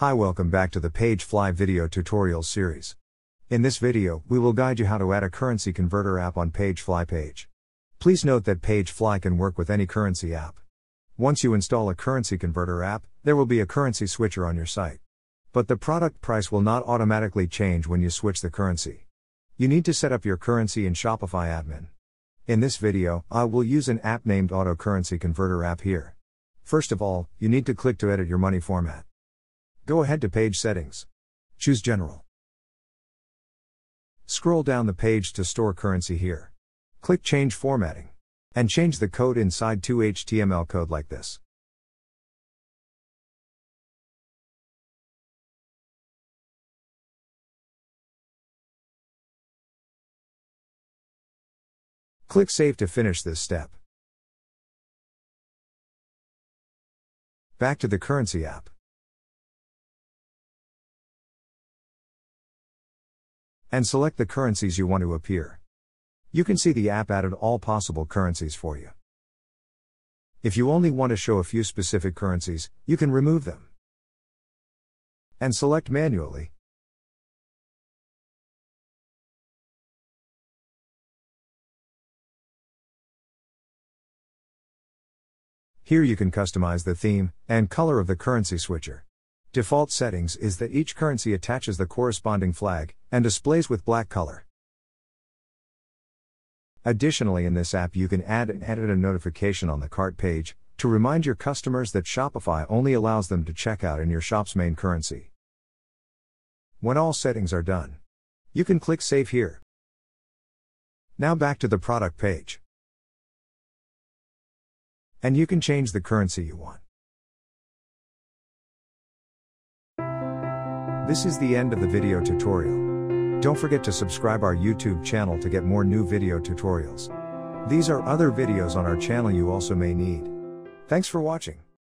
Hi welcome back to the Pagefly video tutorials series. In this video, we will guide you how to add a currency converter app on Pagefly page. Please note that Pagefly can work with any currency app. Once you install a currency converter app, there will be a currency switcher on your site. But the product price will not automatically change when you switch the currency. You need to set up your currency in Shopify admin. In this video, I will use an app named Auto Currency Converter app here. First of all, you need to click to edit your money format. Go ahead to Page Settings. Choose General. Scroll down the page to store currency here. Click Change Formatting. And change the code inside to HTML code like this. Click Save to finish this step. Back to the Currency app. And select the currencies you want to appear. You can see the app added all possible currencies for you. If you only want to show a few specific currencies, you can remove them. And select manually. Here you can customize the theme and color of the currency switcher. Default settings is that each currency attaches the corresponding flag and displays with black color. Additionally, in this app, you can add and edit a notification on the cart page to remind your customers that Shopify only allows them to check out in your shop's main currency. When all settings are done, you can click Save here. Now back to the product page. And you can change the currency you want. This is the end of the video tutorial. Don't forget to subscribe our YouTube channel to get more new video tutorials. These are other videos on our channel you also may need. Thanks for watching.